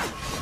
Yeah!